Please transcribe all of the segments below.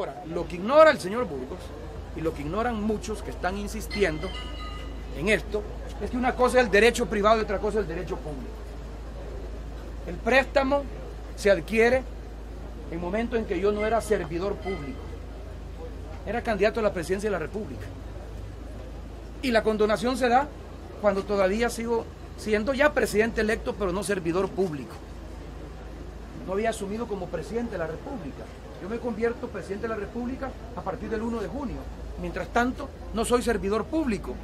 Ahora, lo que ignora el señor Burgos y lo que ignoran muchos que están insistiendo en esto es que una cosa es el derecho privado y otra cosa es el derecho público. El préstamo se adquiere en el momento en que yo no era servidor público, era candidato a la presidencia de la República. Y la condonación se da cuando todavía sigo siendo ya presidente electo, pero no servidor público. No había asumido como presidente de la República. Yo me convierto presidente de la República a partir del 1 de junio. Mientras tanto, no soy servidor público.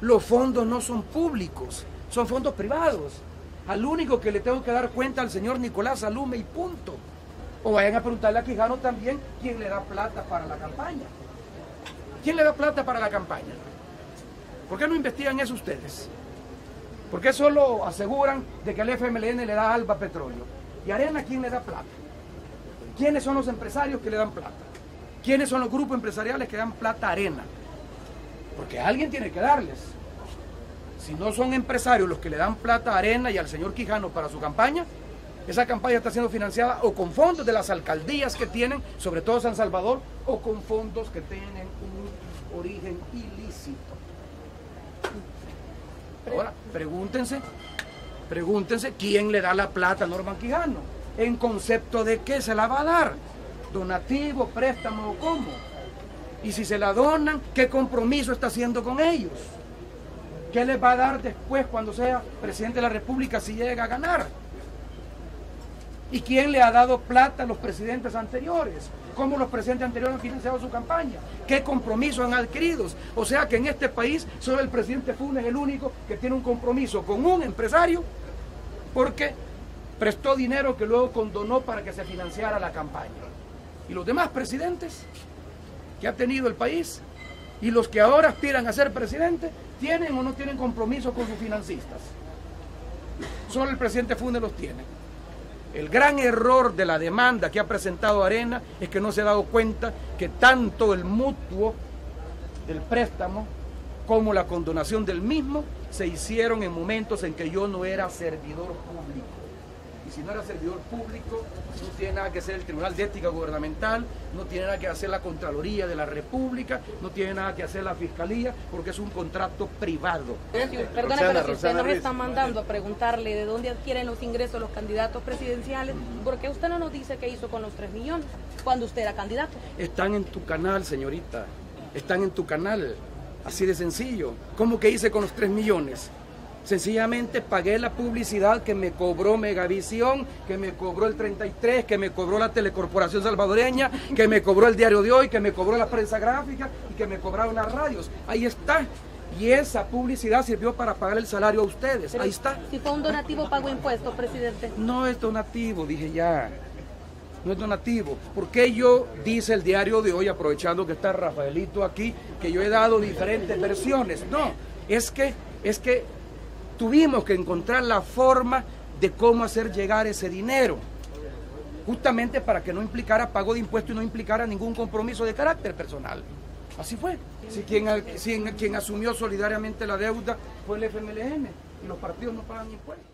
Los fondos no son públicos, son fondos privados. Al único que le tengo que dar cuenta al señor Nicolás Alume y punto. O vayan a preguntarle a Quijano también quién le da plata para la campaña. ¿Quién le da plata para la campaña? ¿Por qué no investigan eso ustedes? ¿Por qué solo aseguran de que el FMLN le da Alba Petróleo? ¿Y Arena quién le da plata? ¿Quiénes son los empresarios que le dan plata? ¿Quiénes son los grupos empresariales que dan plata a Arena? Porque alguien tiene que darles. Si no son empresarios los que le dan plata a Arena y al señor Quijano para su campaña, esa campaña está siendo financiada o con fondos de las alcaldías que tienen, sobre todo San Salvador, o con fondos que tienen un origen ilícito. Ahora, pregúntense, pregúntense quién le da la plata a Norman Quijano. ¿En concepto de qué se la va a dar? ¿Donativo, préstamo o cómo? Y si se la donan, ¿qué compromiso está haciendo con ellos? ¿Qué les va a dar después cuando sea presidente de la República si llega a ganar? ¿Y quién le ha dado plata a los presidentes anteriores? ¿Cómo los presidentes anteriores han financiado su campaña? ¿Qué compromisos han adquirido? O sea que en este país solo el presidente Funes es el único que tiene un compromiso con un empresario porque prestó dinero que luego condonó para que se financiara la campaña. Y los demás presidentes que ha tenido el país y los que ahora aspiran a ser presidente, ¿tienen o no tienen compromiso con sus financistas? Solo el presidente Funes los tiene. El gran error de la demanda que ha presentado Arena es que no se ha dado cuenta que tanto el mutuo del préstamo como la condonación del mismo se hicieron en momentos en que yo no era servidor público si no era servidor público, no tiene nada que hacer el Tribunal de Ética Gubernamental, no tiene nada que hacer la Contraloría de la República, no tiene nada que hacer la Fiscalía, porque es un contrato privado. Perdona, pero si usted nos está mandando a preguntarle de dónde adquieren los ingresos los candidatos presidenciales, ¿por qué usted no nos dice qué hizo con los 3 millones cuando usted era candidato? Están en tu canal, señorita, están en tu canal, así de sencillo. ¿Cómo que hice con los 3 millones? Sencillamente pagué la publicidad que me cobró Megavisión, que me cobró el 33, que me cobró la Telecorporación Salvadoreña, que me cobró el Diario de Hoy, que me cobró la prensa gráfica y que me cobraron las radios. Ahí está. Y esa publicidad sirvió para pagar el salario a ustedes. Ahí está. Si fue un donativo, pago impuestos, presidente. No es donativo, dije ya. No es donativo. ¿Por qué yo, dice el diario de hoy, aprovechando que está Rafaelito aquí, que yo he dado diferentes versiones? No, es que, es que tuvimos que encontrar la forma de cómo hacer llegar ese dinero, justamente para que no implicara pago de impuestos y no implicara ningún compromiso de carácter personal. Así fue. Si quien, quien, quien asumió solidariamente la deuda fue el FMLN y los partidos no pagan impuestos.